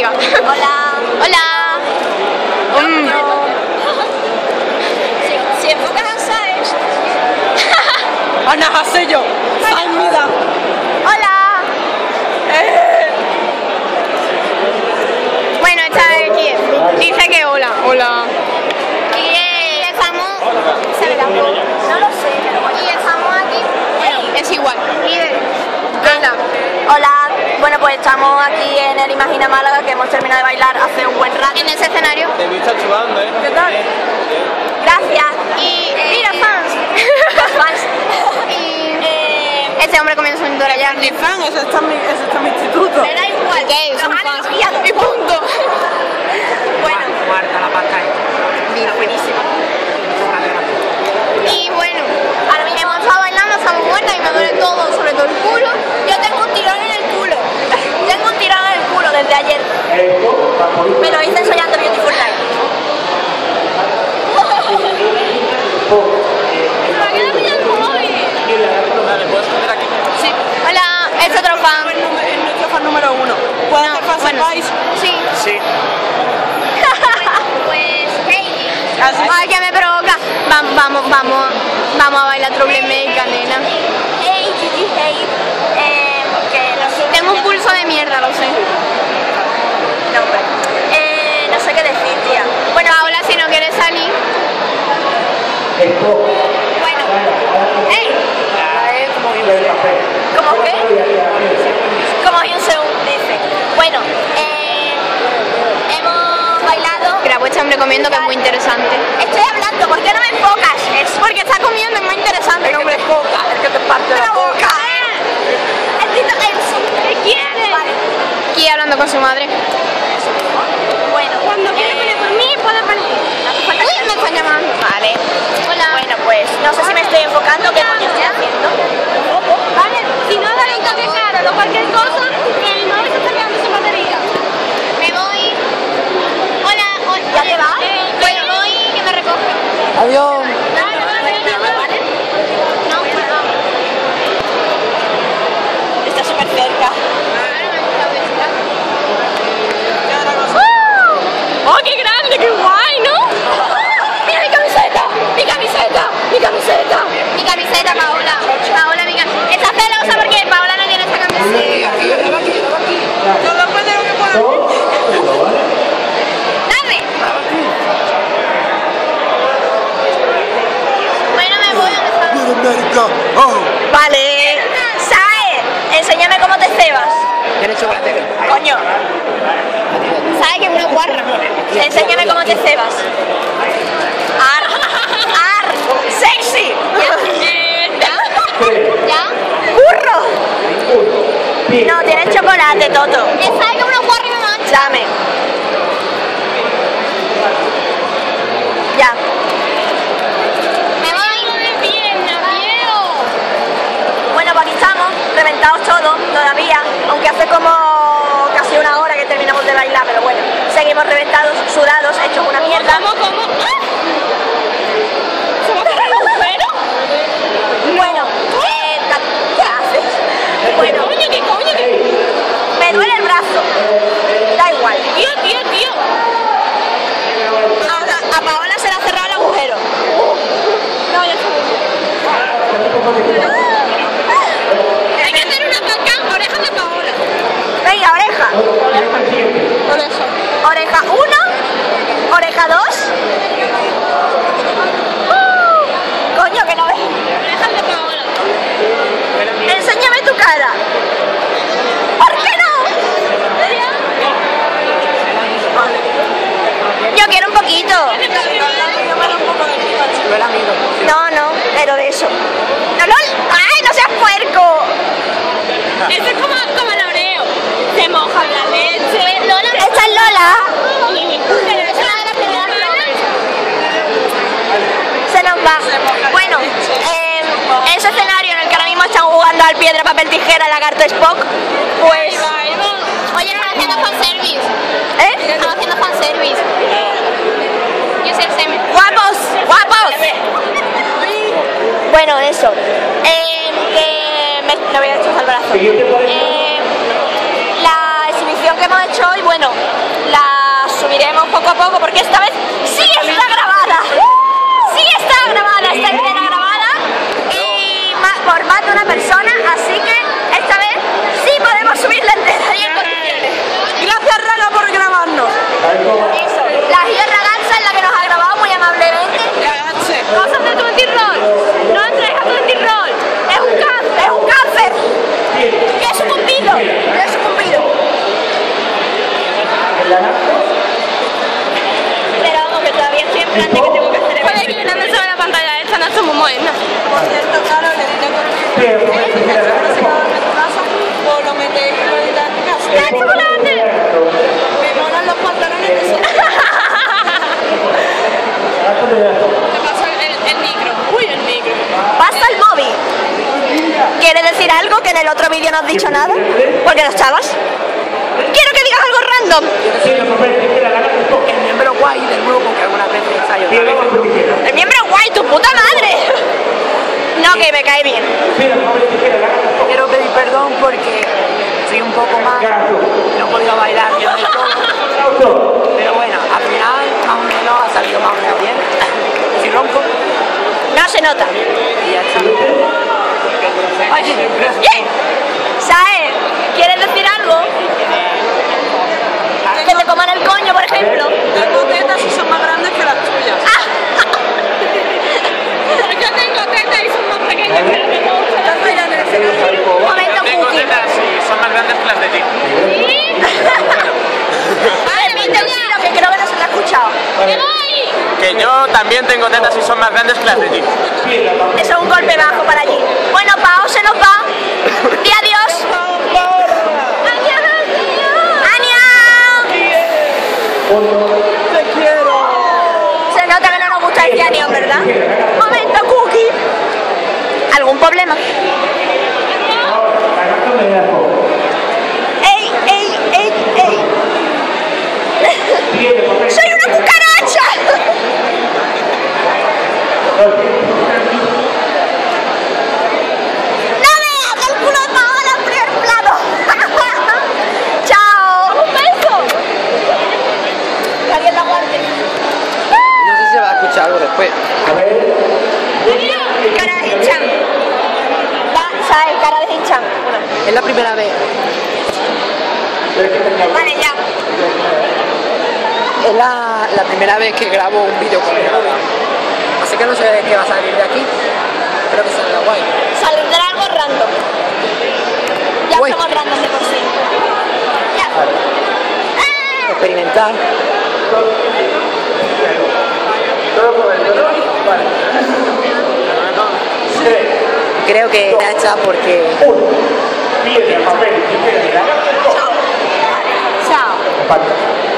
diga. Hola. Hola. Mm. Si, si enfocas a Saez, Ana Haseyo. Ay, mira. Hola. Bueno, esta de aquí dice que hola. Hola. Y eh, estamos. ¿Se verá? no lo sé, pero bueno. Y estamos aquí. Es igual. Y de- Anda. Hola. Bueno, pues estamos aquí en el Imagina Málaga, que hemos terminado de bailar hace un buen rato. En ese escenario. Te visto actuando, ¿eh? ¿Qué tal? Gracias. Y Eh, mira, fans. fans. y Eh, este hombre comienza un dora ya. Mi fan, ese está en mi, ese está en mi instituto. me da igual. Fans. elogiado. Y punto. Bueno, Marta la pantalla. está buenísimo. Y bueno, ahora mismo hemos estado bailando, estamos muertas y me duele todo, sobre todo el culo. Yo tengo un tirón en el culo. Tengo un tirón en el culo desde ayer. Me lo hice enseñando Beautiful Life. Vale, ¿puedes poner aquí? Sí. Hola, es otro fan. Es nuestro fan número uno. ¿Puedes No, hacer fans bueno. Sí. Sí. Pues, hey. Ay, que me provoca. Vamos, vamos, vamos. Vamos a bailar Troublemaker, nena. Hey, Gigi, hey. Eh, que no sé. Tengo un pulso de mierda, lo sé. No, hombre. Eh, no sé qué decir, tía. Bueno, ahora si no quieres salir. Bueno. ¡Ey! ¿Cómo qué? Como Hyun-seung dice. Bueno, eh, hemos bailado. Grabo este hombre comiendo que es muy interesante. Estoy hablando, ¿por qué no me enfocas? Es Porque está comiendo, es muy interesante. No me enfoca, es que te parte la la boca. boca. El tito Enzo. ¿Qué quieres? Vale. Aquí hablando con su madre. Bueno. Cuando quieres venir por mí, puedes venir. Uy, me están llamando. Vale. Hola. Bueno, pues no sé si me estoy enfocando, qué coño estoy haciendo. Vale, si no dale un toque caro o cualquier cosa, el móvil se está quedando sin batería. Me voy. Hola, hola. ¿Ya te vas? Bueno, voy que me recoge. Adiós. ¿Vale? No, perdón. Está súper cerca. ¡Oh, qué grande, qué guay, ¿no? ¡Mira mi camiseta! ¡Mi camiseta! ¡Mi camiseta! Mi camiseta, Paola. Paola, mi camiseta. Está celosa porque Paola no tiene esta camiseta. No lo puedes lo que puedas. ¡Dame! Bueno, me voy. ¿Dónde está? Vale. Sae, enséñame cómo te cebas. ¿Tienes chocolate? Coño, ¿Sabes que es una guarra? enséñame cómo te cebas. Ar, ar, sexy. ¿Ya? ¿Ya? Burro. No, tienes chocolate, Toto. ¿Sabes que es una guarra y me mancha? Dame. Ya. Me voy. de pierna, Bueno, pues aquí estamos, reventados todos todavía, aunque hace como casi una hora que terminamos de bailar, pero bueno, seguimos reventados, sudados, hechos una mierda. ¿Cómo, cómo? ¡Ah! ¿Se va a caer el agujero? Bueno, ¿qué haces? Bueno, Coño, ¿qué coño? ¿Qué? me duele el brazo. Da igual. Tío, tío, tío. A, a Paola se le ha cerrado el agujero. No, ya Hay que hacer una vaca, orejas de Paola. Venga, oreja. Oreja. Oreja 1, oreja 2. Coño, que no ves. Orejas de Paola. Enséñame tu cara. ¿Por qué no? Yo quiero un poquito. No, no, pero de eso. No, no, ¡Ay, no seas puerco! Eso es como, como el oreo. Se moja la leche. Lola, Esta es Lola. Pero es una de las Se nos va. Bueno, eh, ese escenario en el que ahora mismo están jugando al piedra, papel, tijera, lagarto, Spock, pues... Oye, están haciendo fanservice. ¿Eh? Están haciendo fanservice. Yo soy el semen. ¡Guapos! ¡Guapos! Bueno, eso. Eh, que me, me voy a destrozar el brazo. Eh, la exhibición que hemos hecho hecho hoy, bueno, la subiremos poco a poco porque esta vez sí está grabada. Sí está grabada, está entera grabada y por más de una persona, así que esta vez sí podemos subirla entera y en condiciones. Gracias, Raga, por grabarnos. Eso, la Gio Ragazza es la que nos ha grabado muy amablemente. Cagache. Cosas de tu Tirol. No entres a tu Tirol. Es un cáncer, es un cáncer. Que es sucumbido, que es sucumbido. Pero vamos, que todavía estoy en plan de que tengo que hacer Joder, que no me sube la pantalla esta, no somos. Por cierto, claro, le diré con el próximamente en tu casa o lo metéis y lo editáis en tu casa. ¡Ah, chocolate! Me molan los pantalones de. Te paso el, el micro. Uy, el micro. Pasa el móvil. ¿Quieres decir algo que en el otro vídeo no has dicho nada? Porque no estabas. Quiero que digas algo random. el miembro guay del grupo que algunas veces ensayo otra vez. El miembro guay, tu puta madre. No, que me cae bien. Quiero pedir perdón porque soy un poco más, no he podido bailar bien del todo. Pero bueno, al final más o menos ha salido más o menos bien. Si ronco, No se nota. y ya está. Oye, ¿quieres decir algo? Que te coman el coño, por ejemplo. Tengo tetas y son más grandes que las tuyas. Yo tengo tetas y son más pequeñas que las de todos. Momento, Tengo tetas y son más grandes que las de ti. Vale, me que creo que no se te ha escuchado. Que yo también tengo tetas y son más grandes que las de ti. Eso es un golpe bajo para allí. Bueno, Pao se nos va. Di adiós. Se nota que no nos gusta decir adiós, ¿verdad? Momento, Cookie. ¿Algún problema? ¡Ey, ey, ey, ey! ¡Soy una cucaracha! ¡No veas el culo de Paola en primer plano! ¡Chao! ¡Un beso! Que alguien la aguante. no sé si se va a escuchar algo después. Cara de Hinchan. ¿Sabes? Cara de Hinchan. Es la primera vez, Vale, ya. es la, la primera vez que grabo un vídeo con mi. Así que no sé qué va a salir de aquí. Espero que salga guay. Saldrá algo random. Ya Uy. somos random de por sí. Ya. ¡Ah! Experimentar. Creo que Nacha porque... Chao. Chao.